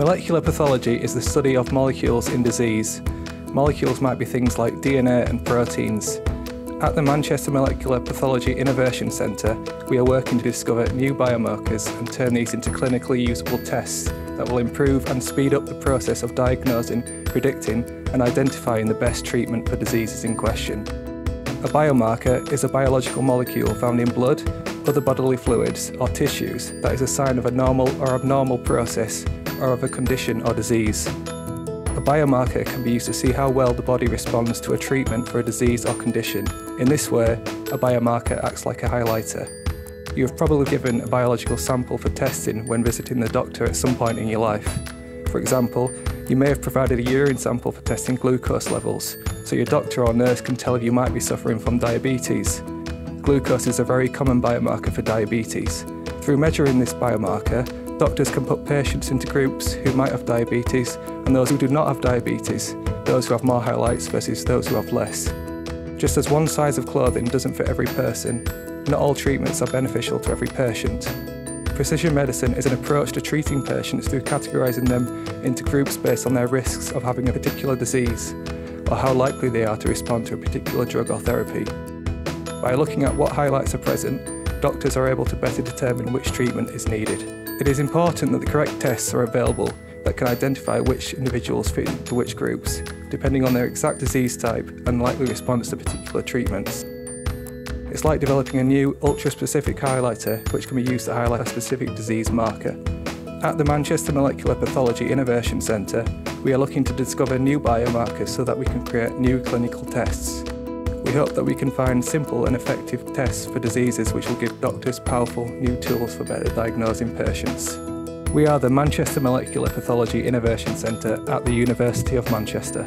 Molecular pathology is the study of molecules in disease. Molecules might be things like DNA and proteins. At the Manchester Molecular Pathology Innovation Centre, we are working to discover new biomarkers and turn these into clinically usable tests that will improve and speed up the process of diagnosing, predicting and identifying the best treatment for diseases in question. A biomarker is a biological molecule found in blood, other bodily fluids or tissues that is a sign of a normal or abnormal process or of a condition or disease. A biomarker can be used to see how well the body responds to a treatment for a disease or condition. In this way, a biomarker acts like a highlighter. You have probably given a biological sample for testing when visiting the doctor at some point in your life. For example, you may have provided a urine sample for testing glucose levels, so your doctor or nurse can tell if you might be suffering from diabetes. Glucose is a very common biomarker for diabetes. Through measuring this biomarker, doctors can put patients into groups who might have diabetes and those who do not have diabetes, those who have more highlights versus those who have less. Just as one size of clothing doesn't fit every person, not all treatments are beneficial to every patient. Precision medicine is an approach to treating patients through categorising them into groups based on their risks of having a particular disease or how likely they are to respond to a particular drug or therapy. By looking at what highlights are present, doctors are able to better determine which treatment is needed. It is important that the correct tests are available that can identify which individuals fit into which groups, depending on their exact disease type and likely response to particular treatments. It's like developing a new ultra-specific highlighter which can be used to highlight a specific disease marker. At the Manchester Molecular Pathology Innovation Centre, we are looking to discover new biomarkers so that we can create new clinical tests. We hope that we can find simple and effective tests for diseases which will give doctors powerful new tools for better diagnosing patients. We are the Manchester Molecular Pathology Innovation Centre at the University of Manchester.